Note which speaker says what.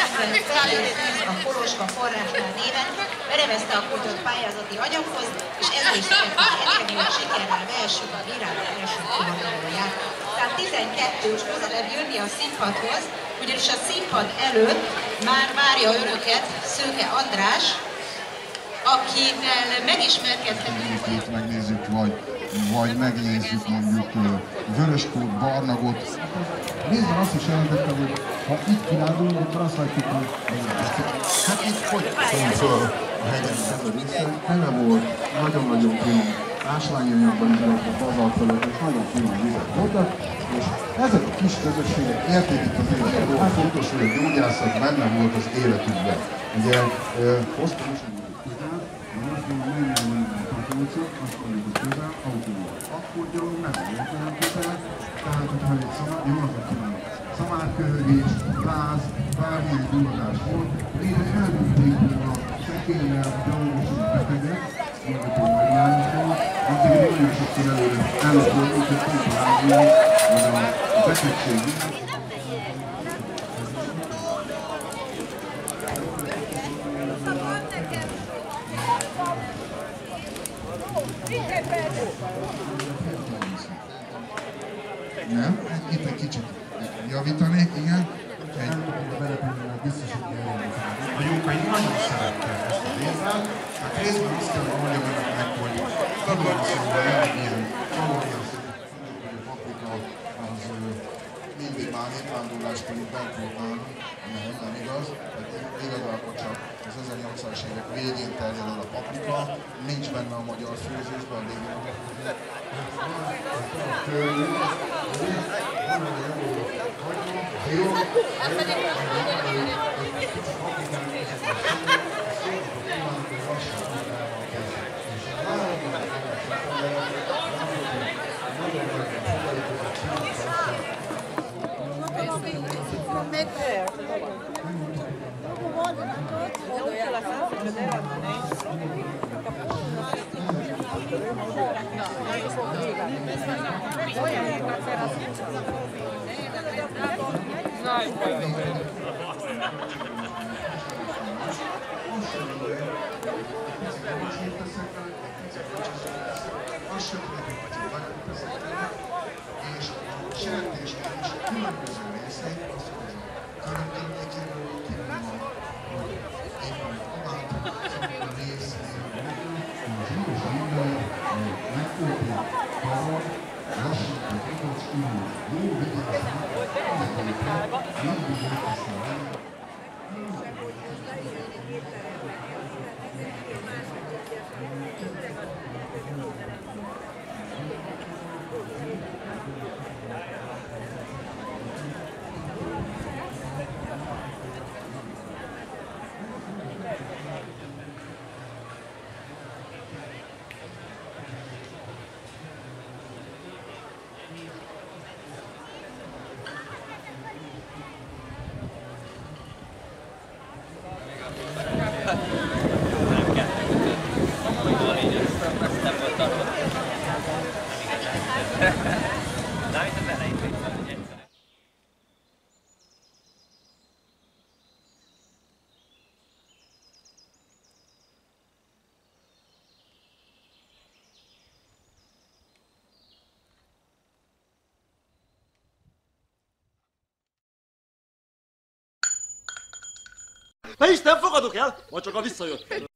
Speaker 1: a Poloska forrásnál néven berevezte a kultot pályázati anyaghoz, és ezzel is sikerült sikerrel beesünk a virág első kiválóját. Tehát 12-ös közelebb jönni a színpadhoz, ugyanis a színpad előtt már várja önöket Szőke András, akivel megismerkedhetünk.
Speaker 2: Itt megnézzük, vagy, vagy megnézzük mondjuk vöröskót, barnagot. Részben azt is jelentette, hogy ha itt kirándulunk, akkor azt látjuk, hogy hát itt hogy föl a hegyen tele volt, nagyon-nagyon finom ásványanyagban a bazalt fölött, és nagyon finom vizek voltak, és ezek a kis közösségek érték az életet. Hát fontos, hogy a gyógyászat benne volt az életükben. Ugye hoztam is azt mondjuk, hogy közel, autóval. Akkor gyalog nem volt olyan közel, tehát hogyha egy szamár, én azok csinálom, szamárköhögés, láz, bármilyen gyulladás volt, mire elvitték volna szekényel, gyalogosok beteget, hogy meglányt addig nagyon sokszor előre előfordult, hogy komplázia, vagy a betegség Nem? Itt egy kicsit javítanék, igen. Egy biztos, hogy A Jókai nagyon szerette ezt a részben. Hát részben azt kell mondjam önöknek, hogy Tadolaszóval jön ilyen kalóriás paprika, az mindig már népvándorláskor bent volt nálunk. Nem, nem igaz. Hát igazából csak az 1800-as évek végén terjed el a paprika, nincs benne a magyar főzésben, a részeit, az, hogy a
Speaker 3: Na Isten, fogadok el, majd csak a visszajött.